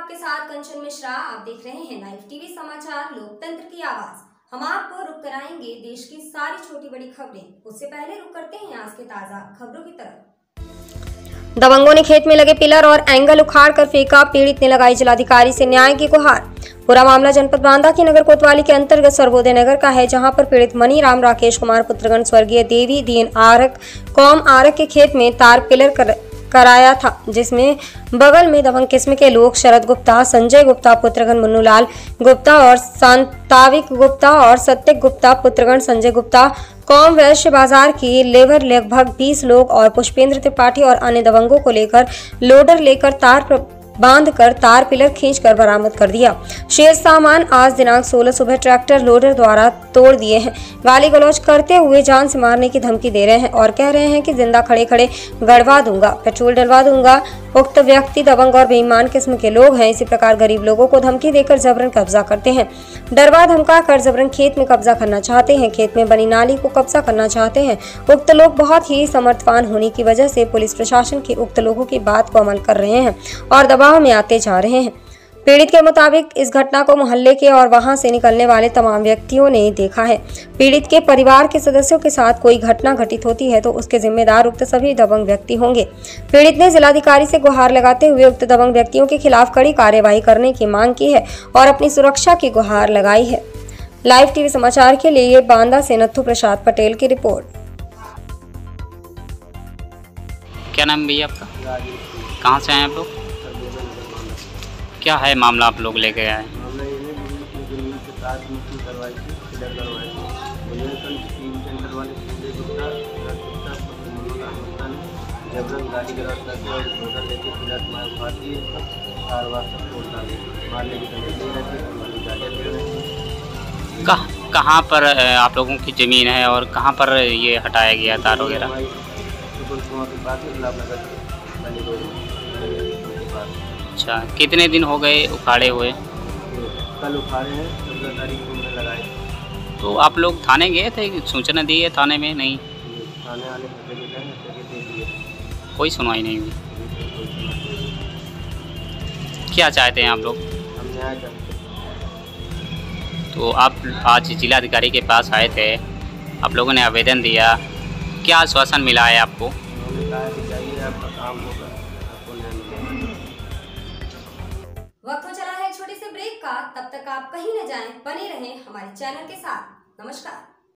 आप देख रहे हैं लाइव टीवी समाचार लोकतंत्र की आवाज़। हम आपको रुक कराएँगे देश की सारी छोटी बड़ी खबरें। उससे पहले रुक करते हैं आज के ताज़ा खबरों की तरफ़। दबंगों ने खेत में लगे पिलर और एंगल उखाड़ कर फेंका पीड़ित ने लगाई जिलाधिकारी से न्याय की गुहार। पूरा मामला जनपद बांदा की नगर कोतवाली के अंतर्गत सर्वोदय नगर का है जहाँ पर पीड़ित मनी राम राकेश कुमार पुत्रगण स्वर्गीय देवी दीन आरक कौम आरक के खेत में तार पिलर कर, कराया था, जिसमें बगल में दबंग किस्म के लोग शरद गुप्ता, संजय गुप्ता, पुत्रगण मुन्नूलाल गुप्ता और सांताविक गुप्ता और सत्य गुप्ता, पुत्रगण संजय गुप्ता, कौम वैश्य बाज़ार की लेबर लगभग 20 लोग और पुष्पेंद्र त्रिपाठी और अन्य दबंगों को लेकर लोडर लेकर तार बाँध कर तार पिलर खींच कर बरामद कर दिया। शेष सामान आज दिनांक 16 सुबह ट्रैक्टर लोडर द्वारा तोड़ दिए हैं। गाली गलौज करते हुए जान से मारने की धमकी दे रहे हैं और कह रहे हैं कि ज़िंदा खड़े खड़े गड़वा दूँगा, पेट्रोल डलवा दूँगा। उक्त व्यक्ति दबंग और बेईमान किस्म के लोग हैं। इसी प्रकार गरीब लोगों को धमकी देकर जबरन कब्जा करते हैं। डरवा धमका कर जबरन खेत में कब्जा करना चाहते हैं। खेत में बनी नाली को कब्जा करना चाहते हैं। उक्त लोग बहुत ही समर्थवान होने की वजह से पुलिस प्रशासन के उक्त लोगों की बात को अमल कर रहे हैं और दबाव में आते जा रहे हैं। पीड़ित के मुताबिक इस घटना को मोहल्ले के और वहाँ से निकलने वाले तमाम व्यक्तियों ने देखा है। पीड़ित के परिवार के सदस्यों के साथ कोई घटना घटित होती है तो उसके जिम्मेदार उक्त सभी दबंग व्यक्ति होंगे। पीड़ित ने जिलाधिकारी से गुहार लगाते हुए उक्त दबंग व्यक्तियों के खिलाफ कड़ी कार्यवाही करने की मांग की है और अपनी सुरक्षा की गुहार लगाई है। लाइव टीवी समाचार के लिए बांदा से नथु प्रसाद पटेल की रिपोर्ट। क्या नाम भैया आपका? कहाँ से आए आप लोग? क्या है मामला आप लोग लेके आए? जबरन गाड़ी के रास्ता से और लेके मार दिए कार वार सब तोड़ डाले मारने की हमारी गाड़ियाँ दे रहे कहाँ कहाँ पर आप लोगों की ज़मीन है और कहाँ पर ये हटाया गया तार वगैरह? के पास है अच्छा कितने दिन हो गए उखाड़े हुए? कल उखाड़े हैं चौदह तारीख को हमने लगाए। तो आप लोग थाने गए थे? सूचना दी है थाने में? नहीं। थाने वाले कोई सुनवाई नहीं हुई। क्या चाहते हैं आप लोग? तो आप आज जिलाधिकारी के पास आए थे। आप लोगों ने आवेदन दिया। क्या आश्वासन मिला है आपको? कि जाइए आपका काम होगा। आपको तब तक आप कहीं न जाएँ बने रहें हमारे चैनल के साथ। नमस्कार।